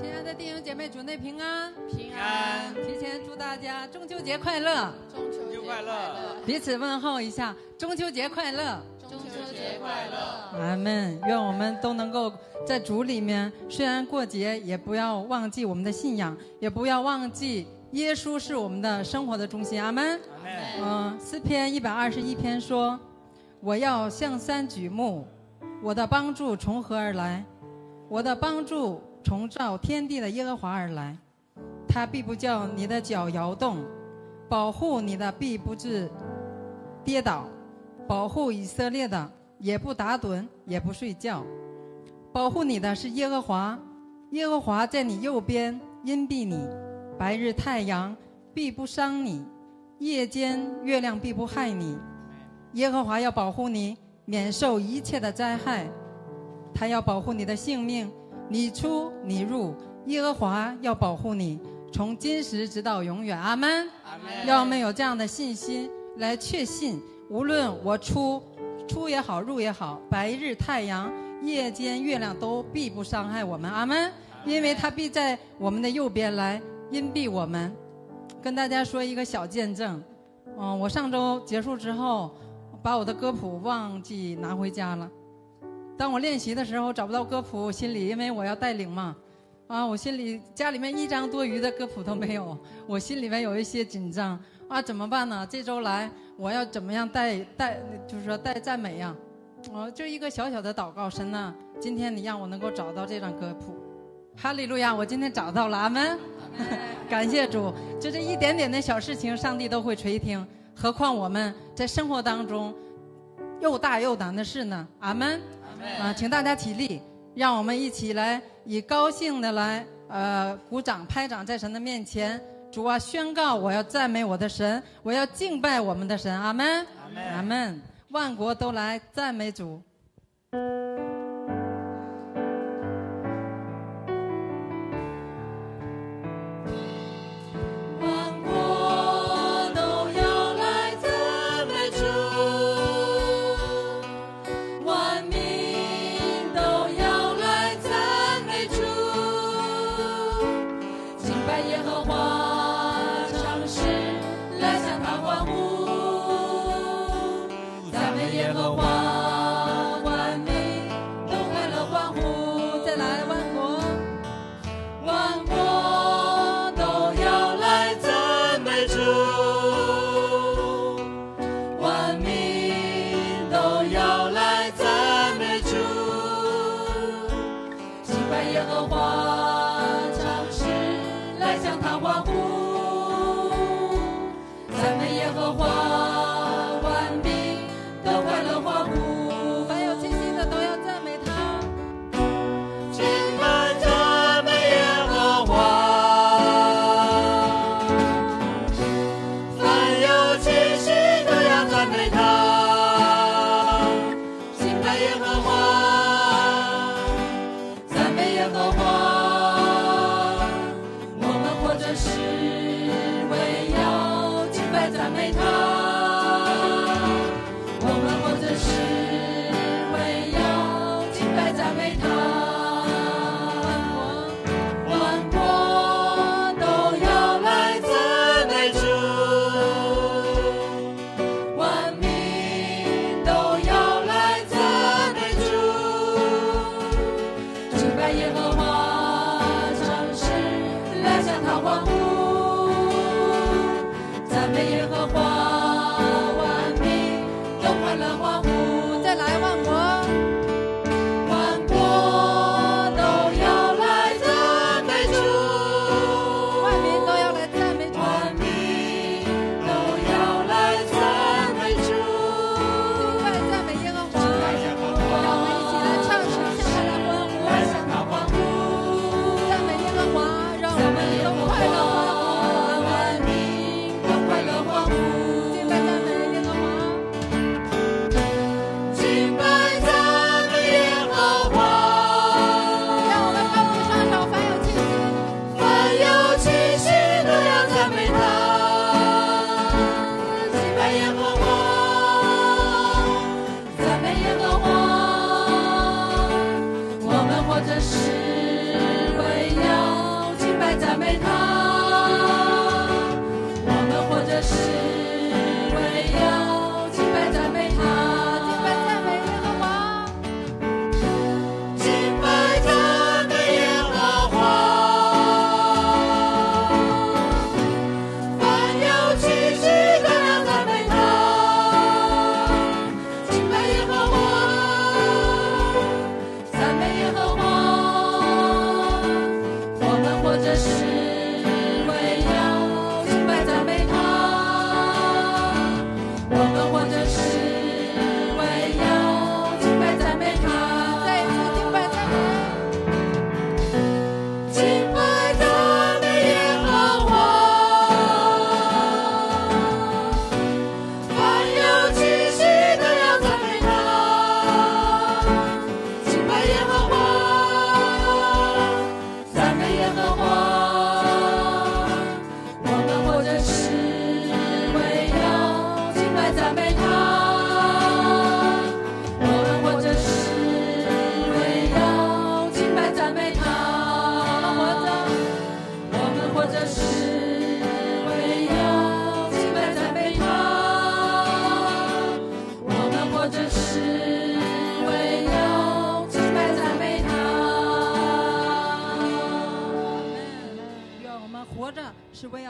亲爱的弟兄姐妹，主内平安，平安，提前祝大家中秋节快乐，中秋节快乐，彼此问候一下，中秋节快乐，中秋节快乐。阿门。愿我们都能够在主里面，虽然过节，也不要忘记我们的信仰，也不要忘记耶稣是我们的生活的中心。阿门。阿门。嗯，诗篇一百二十一篇说：“我要向山举目，我的帮助从何而来？我的帮助从造天地的耶和华而来。他必不叫你的脚摇动，保护你的必不致跌倒，保护以色列的也不打盹，也不睡觉。保护你的是耶和华，耶和华在你右边荫庇你，白日太阳必不伤你。”夜间月亮必不害你，耶和华要保护你，免受一切的灾害。他要保护你的性命，你出你入，耶和华要保护你，从今时直到永远。阿门。阿门。让我们有这样的信心来确信，无论我出出也好，入也好，白日太阳，夜间月亮都必不伤害我们。阿门。因为他必在我们的右边来荫庇我们。跟大家说一个小见证，嗯，我上周结束之后，把我的歌谱忘记拿回家了。当我练习的时候找不到歌谱，心里因为我要带领嘛，啊，我心里家里面一张多余的歌谱都没有，我心里面有一些紧张啊，怎么办呢？这周来我要怎么样带带，就是说带赞美呀，哦，就一个小小的祷告，神呐，今天你让我能够找到这张歌谱，哈利路亚，我今天找到了，阿门。感谢主，就这一点点的小事情，上帝都会垂听，何况我们在生活当中又大又难的事呢？阿门。啊，请大家起立，让我们一起来以高兴的来呃鼓掌拍掌，在神的面前，主啊，宣告我要赞美我的神，我要敬拜我们的神。阿门。阿门。万国都来赞美主。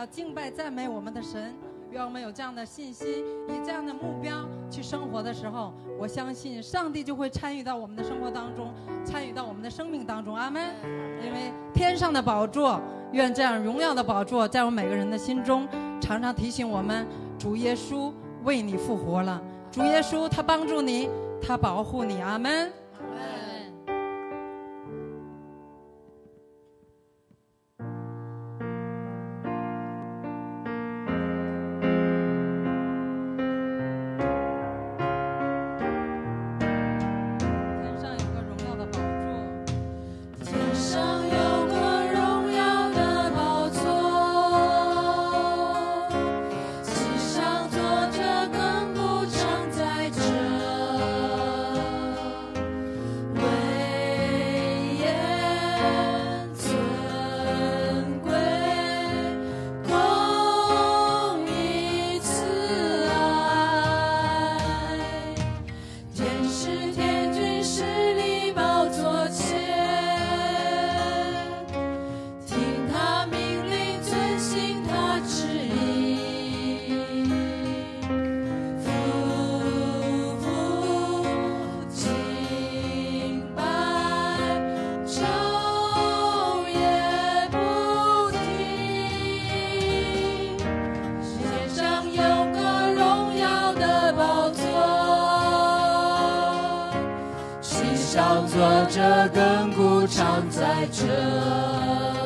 要敬拜赞美我们的神。愿我们有这样的信心，以这样的目标去生活的时候，我相信上帝就会参与到我们的生活当中，参与到我们的生命当中。阿门。因为天上的宝座，愿这样荣耀的宝座在我们每个人的心中，常常提醒我们：主耶稣为你复活了，主耶稣他帮助你，他保护你。阿门。小作者亘古常在这。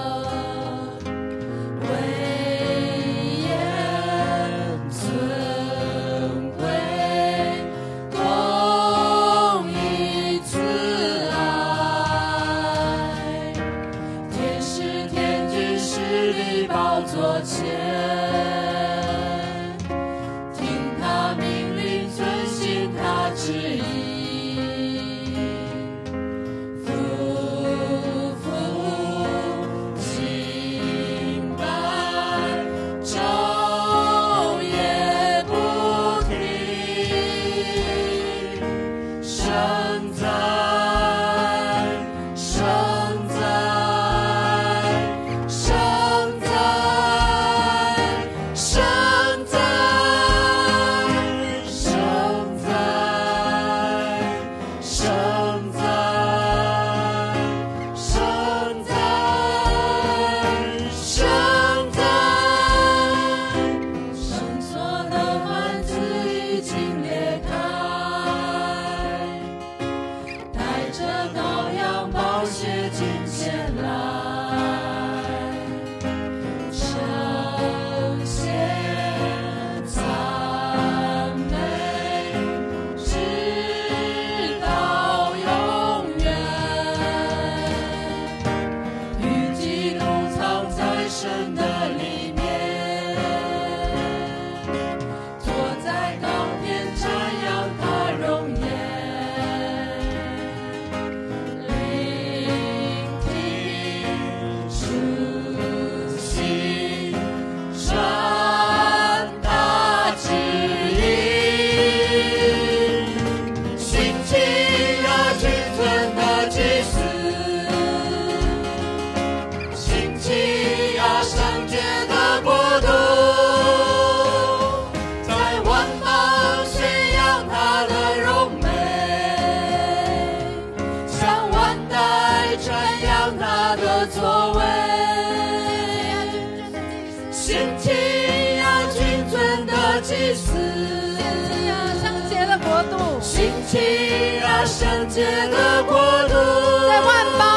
听啊圣洁的国度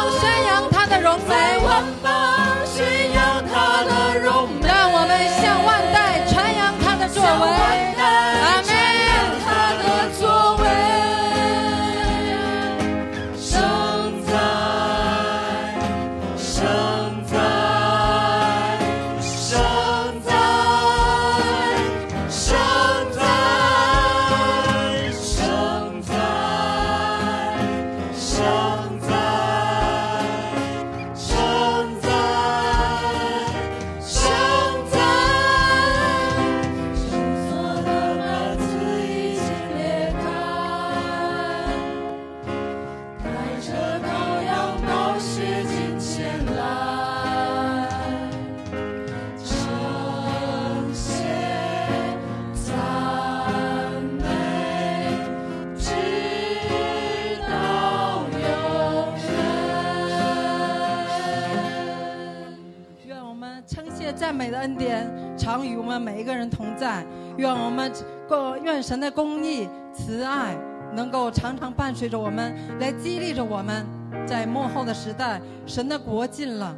的恩典常与我们每一个人同在。愿我们过，愿神的公义、慈爱能够常常伴随着我们，来激励着我们。在幕后的时代，神的国近了，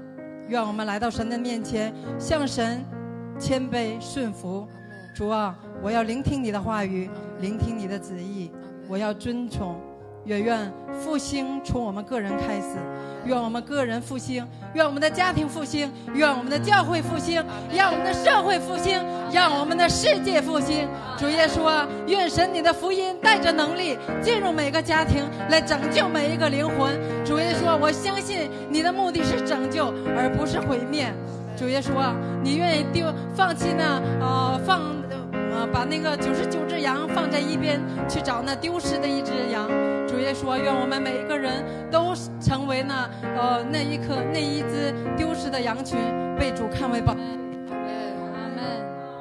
愿我们来到神的面前，向神谦卑顺服。主啊，我要聆听你的话语，聆听你的旨意，我要遵从。也愿复兴从我们个人开始，愿我们个人复兴，愿我们的家庭复兴，愿我们的教会复兴，让我们的社会复兴，让我们的世界复兴。主耶稣啊，愿神你的福音带着能力进入每个家庭，来拯救每一个灵魂。主耶稣，我相信你的目的是拯救，而不是毁灭。主耶稣啊，你愿意丢放弃那呃放呃把那个九十九只羊放在一边，去找那丢失的一只羊。主耶稣，愿我们每一个人都成为那呃那一颗那一只丢失的羊群，被主看为宝。阿门。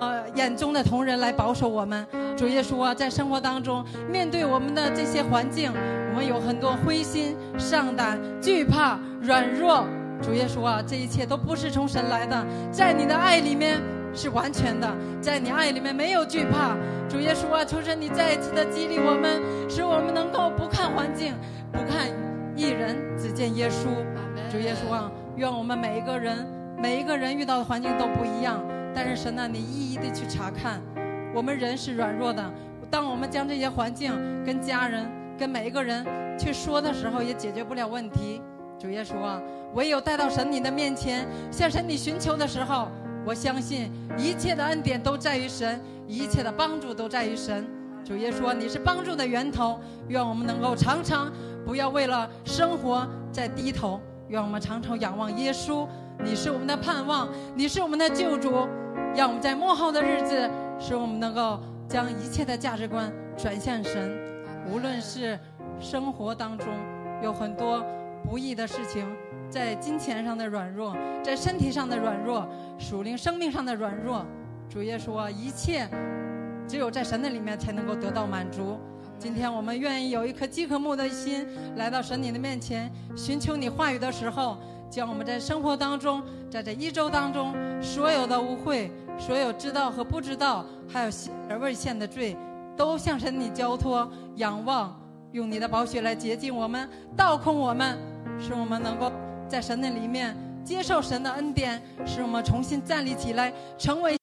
呃，眼中的同人来保守我们。主耶稣啊，在生活当中，面对我们的这些环境，我们有很多灰心、丧胆、惧怕、软弱。主耶稣啊，这一切都不是从神来的，在你的爱里面是完全的，在你爱里面没有惧怕。主耶稣啊，求神你再一次的激励我们，使我们能够不看环境，不看一人，只见耶稣。主耶稣啊，愿我们每一个人，每一个人遇到的环境都不一样，但是神呢，你一一的去查看。我们人是软弱的，当我们将这些环境跟家人、跟每一个人去说的时候，也解决不了问题。主耶稣啊，唯有带到神你的面前，向神你寻求的时候。我相信一切的恩典都在于神，一切的帮助都在于神。主耶稣，你是帮助的源头。愿我们能够常常不要为了生活在低头，愿我们常常仰望耶稣。你是我们的盼望，你是我们的救主。让我们在幕后的日子，使我们能够将一切的价值观转向神。无论是生活当中有很多不易的事情。在金钱上的软弱，在身体上的软弱，属灵生命上的软弱，主耶稣啊，一切只有在神的里面才能够得到满足。今天我们愿意有一颗饥渴慕的心，来到神你的面前，寻求你话语的时候，将我们在生活当中，在这一周当中所有的污秽，所有知道和不知道，还有而未现的罪，都向神你交托，仰望，用你的宝血来洁净我们，倒空我们，使我们能够。在神的里面接受神的恩典，使我们重新站立起来，成为。